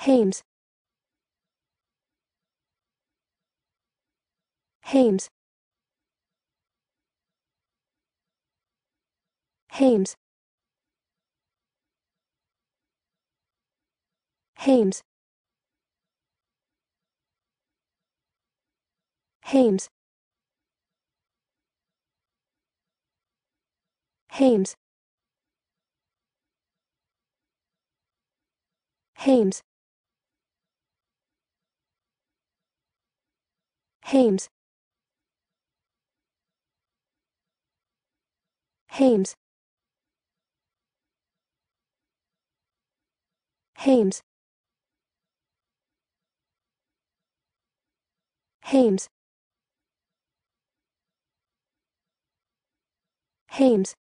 Hames Hames Hames Hames Hames Hames Hames Hames Hames Hames Hames Hames